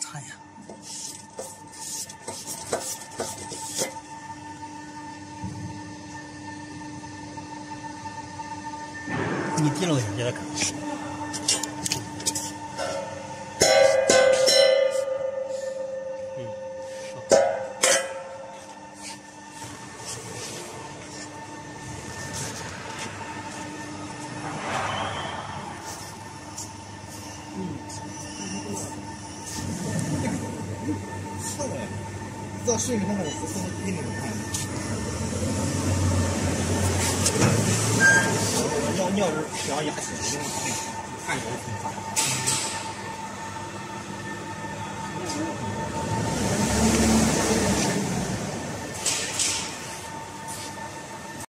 看呀。给他看。知道视频上面的服 尿尿是想要牙齿，看着挺烦。